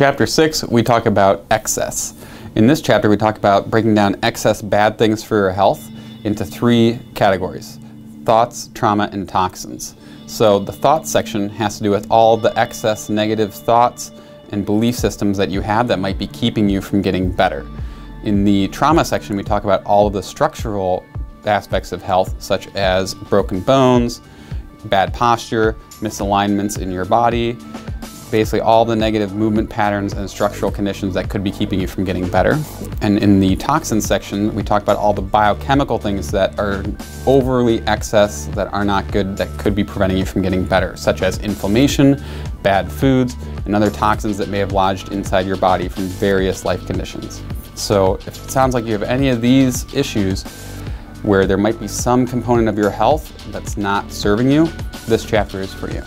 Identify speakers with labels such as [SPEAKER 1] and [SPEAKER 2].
[SPEAKER 1] chapter 6, we talk about excess. In this chapter, we talk about breaking down excess bad things for your health into three categories thoughts, trauma, and toxins. So, the thoughts section has to do with all the excess negative thoughts and belief systems that you have that might be keeping you from getting better. In the trauma section, we talk about all of the structural aspects of health, such as broken bones, bad posture, misalignments in your body, basically all the negative movement patterns and structural conditions that could be keeping you from getting better. And in the toxin section, we talk about all the biochemical things that are overly excess, that are not good, that could be preventing you from getting better, such as inflammation, bad foods, and other toxins that may have lodged inside your body from various life conditions. So if it sounds like you have any of these issues where there might be some component of your health that's not serving you, this chapter is for you.